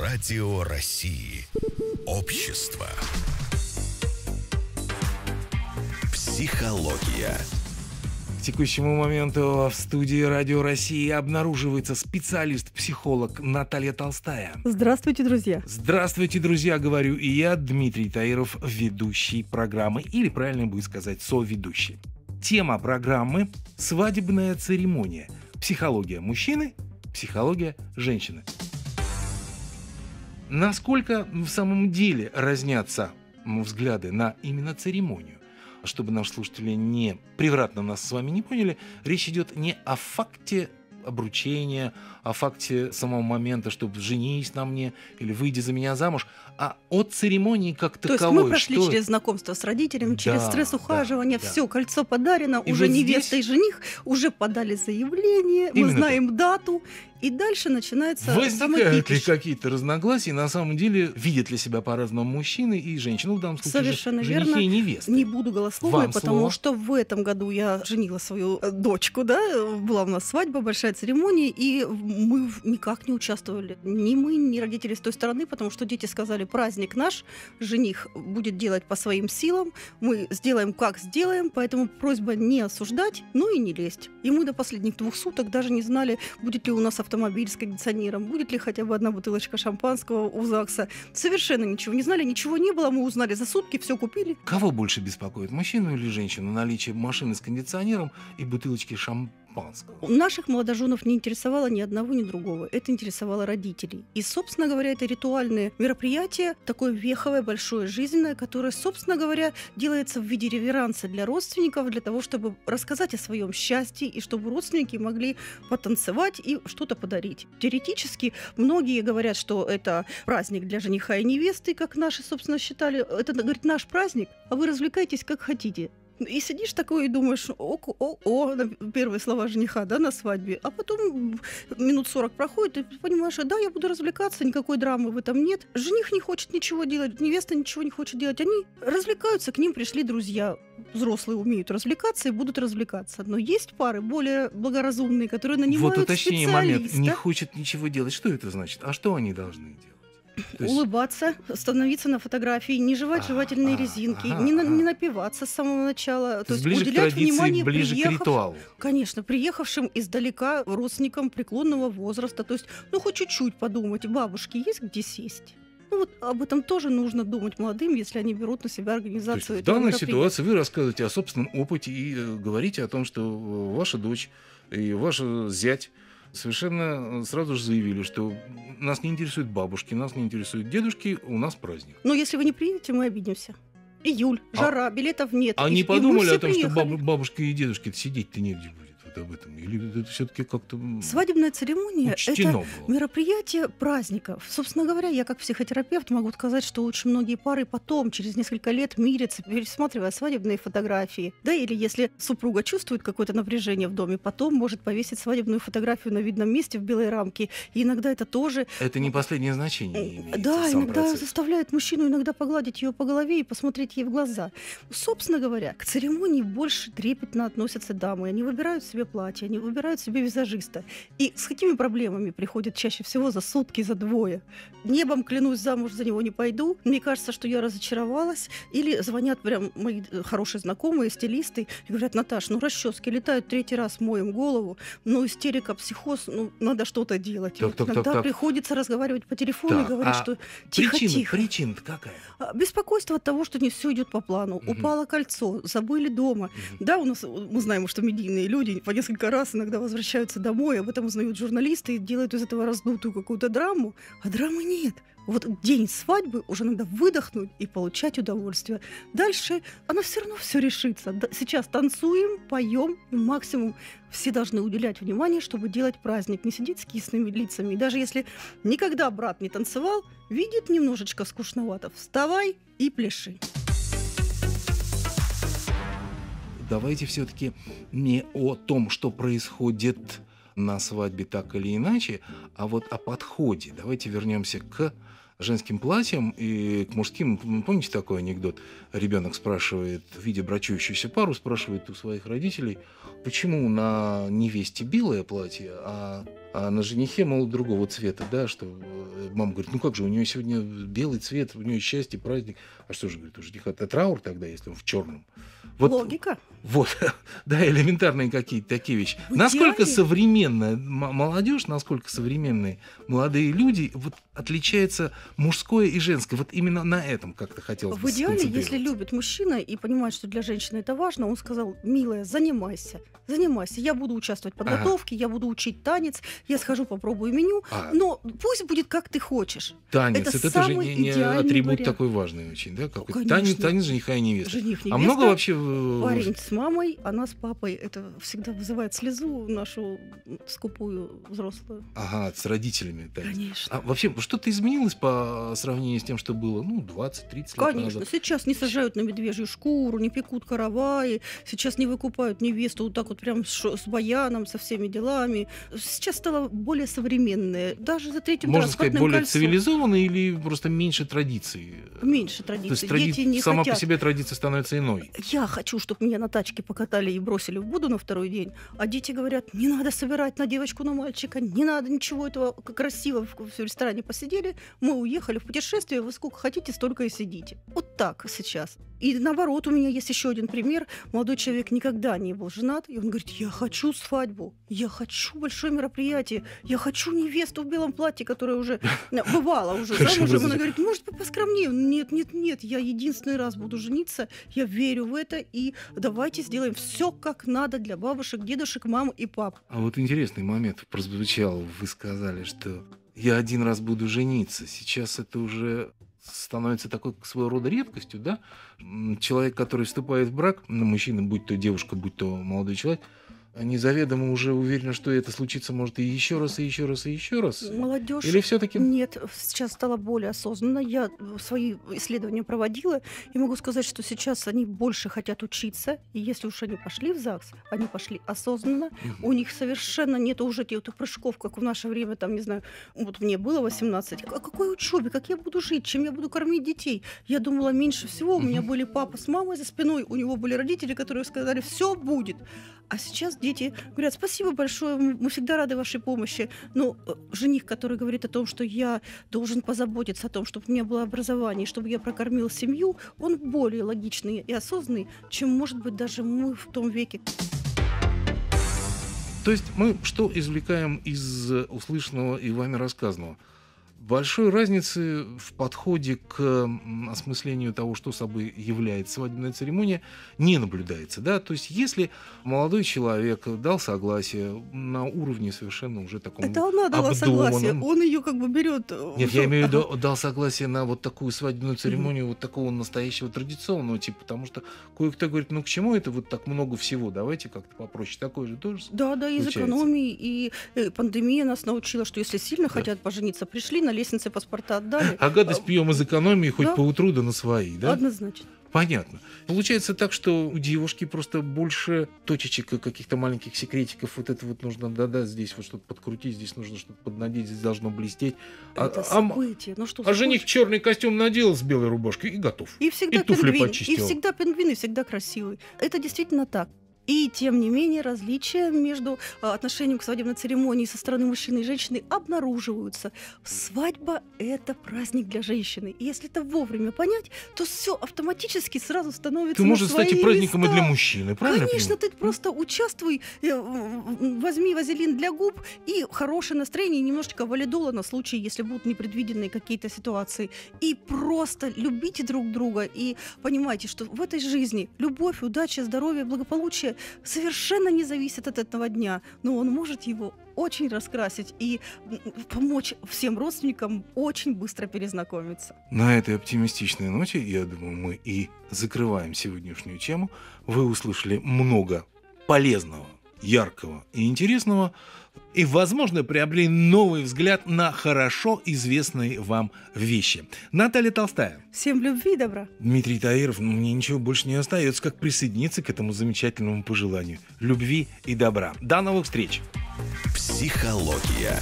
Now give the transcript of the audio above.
Радио России. Общество. Психология. К текущему моменту в студии Радио России обнаруживается специалист-психолог Наталья Толстая. Здравствуйте, друзья. Здравствуйте, друзья, говорю и я, Дмитрий Таиров, ведущий программы, или правильно будет сказать, соведущий. Тема программы – свадебная церемония. Психология мужчины, психология женщины. Насколько в самом деле разнятся взгляды на именно церемонию? Чтобы наши слушатели не превратно нас с вами не поняли, речь идет не о факте обручения, о факте самого момента, чтобы женись на мне или выйди за меня замуж, а от церемонии как таковой. То есть мы прошли что... через знакомство с родителями, да, через стресс ухаживания, да, все, да. кольцо подарено, и уже вот невеста здесь... и жених уже подали заявление, Именно мы знаем так. дату, и дальше начинается Возникают ли какие-то разногласия? На самом деле, видят ли себя по-разному мужчины и женщины? В данном случае Совершенно же, верно. и невесты. Не буду голословной, Вам потому слово. что в этом году я женила свою э, дочку, да, была у нас свадьба, большая церемония, и мы никак не участвовали. Ни мы, ни родители с той стороны, потому что дети сказали, праздник наш, жених будет делать по своим силам, мы сделаем как сделаем, поэтому просьба не осуждать, ну и не лезть. И мы до последних двух суток даже не знали, будет ли у нас автомобиль с кондиционером, будет ли хотя бы одна бутылочка шампанского у ЗАГСа. Совершенно ничего не знали, ничего не было, мы узнали за сутки, все купили. Кого больше беспокоит, мужчину или женщину? Наличие машины с кондиционером и бутылочки шампанского? Шампанского. Наших молодоженов не интересовало ни одного, ни другого. Это интересовало родителей. И, собственно говоря, это ритуальное мероприятие, такое веховое, большое, жизненное, которое, собственно говоря, делается в виде реверанса для родственников, для того, чтобы рассказать о своем счастье и чтобы родственники могли потанцевать и что-то подарить. Теоретически многие говорят, что это праздник для жениха и невесты, как наши, собственно, считали. Это, говорит, наш праздник, а вы развлекайтесь как хотите. И сидишь такой и думаешь, о, о, о, первые слова жениха, да, на свадьбе. А потом минут 40 проходит, и понимаешь, да, я буду развлекаться, никакой драмы в этом нет. Жених не хочет ничего делать, невеста ничего не хочет делать. Они развлекаются, к ним пришли друзья. Взрослые умеют развлекаться и будут развлекаться. Но есть пары более благоразумные, которые нанимают Вот уточнение момент. Не хочет ничего делать. Что это значит? А что они должны делать? Есть... улыбаться, становиться на фотографии, не жевать а, жевательные а, резинки, а, не, а. не напиваться с самого начала. То, то есть ближе уделять традиции, внимание ближе приехав... к ритуалу. Конечно, приехавшим издалека родственникам преклонного возраста. То есть, ну, хоть чуть-чуть подумать, бабушки есть где сесть? Ну вот об этом тоже нужно думать молодым, если они берут на себя организацию. То есть в данной ситуации вы рассказываете о собственном опыте и э, говорите о том, что ваша дочь и ваш зять совершенно сразу же заявили, что нас не интересуют бабушки, нас не интересуют дедушки, у нас праздник. Но если вы не приедете, мы обидимся. Июль, а жара, а, билетов нет. А и, подумали о том, приехали. что баб, бабушки и дедушки сидеть-то негде будет? Вот об этом? Или это все-таки как-то Свадебная церемония – это было? мероприятие праздников. Собственно говоря, я как психотерапевт могу сказать, что очень многие пары потом, через несколько лет, мирятся, пересматривая свадебные фотографии. Да, или если супруга чувствует какое-то напряжение в доме, потом может повесить свадебную фотографию на видном месте в белой рамке. И иногда это тоже... Это не последнее значение имеет, Да, иногда процесс. заставляет мужчину иногда погладить ее по голове и посмотреть ей в глаза. Собственно говоря, к церемонии больше трепетно относятся дамы. Они выбирают себе себе платье, они выбирают себе визажиста. И с какими проблемами приходят чаще всего за сутки, за двое? Небом клянусь, замуж за него не пойду. Мне кажется, что я разочаровалась. Или звонят прям мои э, хорошие знакомые, стилисты, и говорят, Наташ, ну расчески летают третий раз моем голову, ну истерика, психоз, ну надо что-то делать. Так, так, Иногда так, приходится разговаривать по телефону так, и говорить, а что тихо-тихо. Причина, причина какая? А, беспокойство от того, что не все идет по плану. Угу. Упало кольцо, забыли дома. Угу. Да, у нас мы знаем, что медийные люди по несколько раз иногда возвращаются домой, об этом узнают журналисты и делают из этого раздутую какую-то драму, а драмы нет. Вот день свадьбы уже надо выдохнуть и получать удовольствие. Дальше она все равно все решится. Сейчас танцуем, поем, максимум все должны уделять внимание, чтобы делать праздник, не сидеть с кислыми лицами. И даже если никогда брат не танцевал, видит немножечко скучновато, вставай и пляши. Давайте все-таки не о том, что происходит на свадьбе так или иначе, а вот о подходе. Давайте вернемся к женским платьям и к мужским. Помните такой анекдот? Ребенок спрашивает, видя брачующуюся пару, спрашивает у своих родителей, почему на невесте белое платье, а, а на женихе, мол, другого цвета, да, что Э, Мама говорит, ну как же, у нее сегодня белый цвет, у нее счастье, праздник. А что же, говорит, у жениха это траур тогда, если он в черном. Вот, Логика. вот, да, элементарные какие-то такие вещи. В насколько идеале- современная молодежь, насколько современные молодые люди, вот отличается мужское и женское. Вот именно на этом как-то хотелось бы В идеале, если любит мужчина и понимает, что для женщины это важно, он сказал, милая, занимайся, занимайся, я буду участвовать в Ага. подготовке, я буду учить танец, я схожу, попробую меню, А, но пусть будет как ты хочешь. танец, это это, тоже не, не атрибут вариант. такой важный очень, да? Какой Конечно. танец, танец жениха и невесты. Жених, А невеста, много вообще... э, парень с мамой, она с папой. Это всегда вызывает слезу нашу скупую взрослую. Ага, с родителями. танец. Конечно. А вообще, что-то изменилось по сравнению с тем, что было, ну, 20-30 лет Конечно, назад? сейчас не сажают на медвежью шкуру, не пекут караваи, сейчас не выкупают невесту вот так вот прям с, с баяном, со всеми делами. Сейчас стало более современное. Даже за третьим Можно сказать, более кольцом цивилизованно или просто меньше традиций? меньше То есть традиций. тради- Дети не сама хотят. по себе традиция становится иной. Я хочу, чтобы меня на тачке покатали и бросили в Буду на второй день, а дети говорят, не надо собирать на девочку, на мальчика, не надо ничего этого К- красиво в, ресторане посидели, мы уехали в путешествие, вы сколько хотите, столько и сидите. Вот так сейчас. И наоборот, у меня есть еще один пример. Молодой человек никогда не был женат, и он говорит, я хочу свадьбу, я хочу большое мероприятие, я хочу невесту в белом платье, которая уже э, бывала уже замужем. Она говорит, может быть, поскромнее. Нет, нет, нет, я единственный раз буду жениться, я верю в это, и давайте сделаем все как надо для бабушек, дедушек, мам и пап. А вот интересный момент прозвучал. Вы сказали, что я один раз буду жениться. Сейчас это уже становится такой своего рода редкостью, да? Человек, который вступает в брак, ну, мужчина, будь то девушка, будь то молодой человек, они заведомо уже уверены, что это случится может и еще раз, и еще раз, и еще раз. Молодежь Или все-таки Нет, сейчас стало более осознанно. Я свои исследования проводила и могу сказать, что сейчас они больше хотят учиться. И если уж они пошли в ЗАГС, они пошли осознанно. У них совершенно нет уже тех прыжков, как в наше время, там, не знаю, вот мне было 18. О какой учебе? Как я буду жить? Чем я буду кормить детей? Я думала меньше всего. У меня были папа с мамой за спиной, у него были родители, которые сказали, все будет. А сейчас дети говорят, спасибо большое, мы всегда рады вашей помощи. Но э, жених, который говорит о том, что я должен позаботиться о том, чтобы у меня было образование, чтобы я прокормил семью, он более логичный и осознанный, чем, может быть, даже мы в том веке. То есть мы что извлекаем из э, услышанного и вами рассказанного? Большой разницы в подходе к осмыслению того, что собой является свадебная церемония, не наблюдается. Да? То есть если молодой человек дал согласие на уровне совершенно уже таком... Это она дала согласие, он ее как бы берет. э, Нет, я имею в виду, дал согласие на вот такую свадебную церемонию, вот такого настоящего традиционного типа, потому что кое-кто говорит, ну к чему это вот так много всего, давайте как-то попроще. Такое же тоже Да, да, из экономии. И э, пандемия нас научила, что если сильно хотят пожениться, пришли, на лестнице паспорта отдали. А гадость пьем из экономии хоть Да. поутру, да на свои, да? Однозначно. Понятно. Получается так, что у девушки просто больше точечек и каких-то маленьких секретиков. Вот это вот нужно, да-да, здесь вот что-то подкрутить, здесь нужно что-то поднадеть, здесь должно блестеть. А, Это а событие. Ну что, а жених черный костюм надел с белой рубашкой и готов. И всегда и пингвин. И всегда пингвин, и всегда красивый. Это действительно так. И тем не менее различия между а, отношением к свадебной церемонии со стороны мужчины и женщины обнаруживаются. Свадьба – это праздник для женщины. И если это вовремя понять, то все автоматически сразу становится Ты можешь стать и праздником и места. для мужчины, правильно? Конечно, ты просто участвуй, э, возьми вазелин для губ и хорошее настроение, и немножечко валидола на случай, если будут непредвиденные какие-то ситуации. И просто любите друг друга и понимайте, что в этой жизни любовь, удача, здоровье, благополучие совершенно не зависят от этого дня, но он может его очень раскрасить и помочь всем родственникам очень быстро перезнакомиться. На этой оптимистичной ноте, я думаю, мы и закрываем сегодняшнюю тему. Вы услышали много полезного, яркого и интересного. И, возможно, приобрели новый взгляд на хорошо известные вам вещи. Наталья Толстая, Всем любви и добра! Дмитрий Таиров, ну, мне ничего больше не остается, как присоединиться к этому замечательному пожеланию. Любви и добра. До новых встреч! Психология,